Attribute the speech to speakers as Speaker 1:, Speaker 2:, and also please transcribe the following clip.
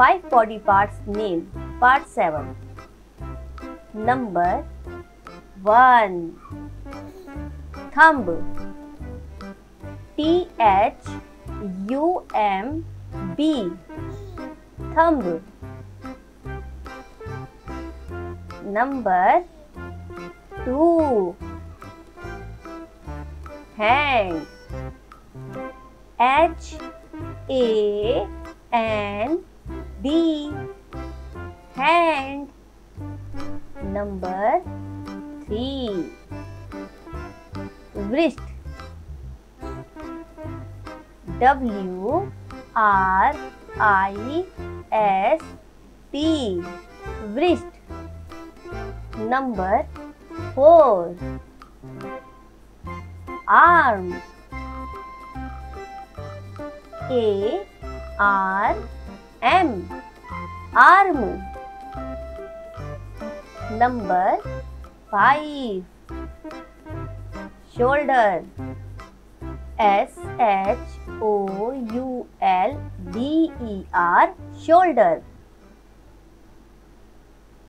Speaker 1: Five body parts name. Part 7. Number 1. Thumb. T H U M B. Thumb. Number 2. Hand. H A N. Hand. Number 3. Wrist. W R I S T. Wrist. Number 4. Arm. A R M. Arm. Number 5. Shoulder. S H O U L D E R. Shoulder.